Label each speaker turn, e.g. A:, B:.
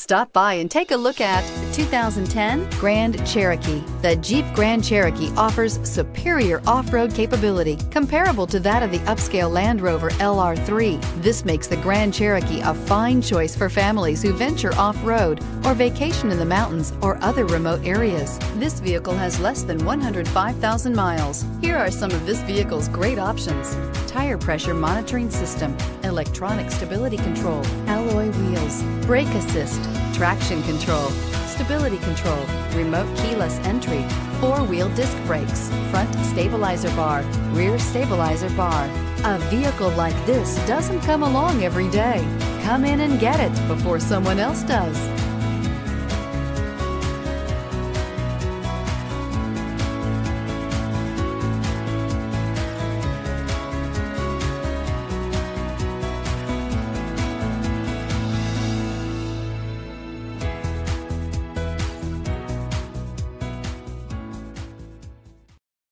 A: Stop by and take a look at the 2010 Grand Cherokee. The Jeep Grand Cherokee offers superior off-road capability comparable to that of the upscale Land Rover LR3. This makes the Grand Cherokee a fine choice for families who venture off-road or vacation in the mountains or other remote areas. This vehicle has less than 105,000 miles. Here are some of this vehicle's great options. Tire pressure monitoring system, electronic stability control, alloy wheels, brake assist, traction control, stability control, remote keyless entry, four-wheel disc brakes, front stabilizer bar, rear stabilizer bar. A vehicle like this doesn't come along every day. Come in and get it before someone else does.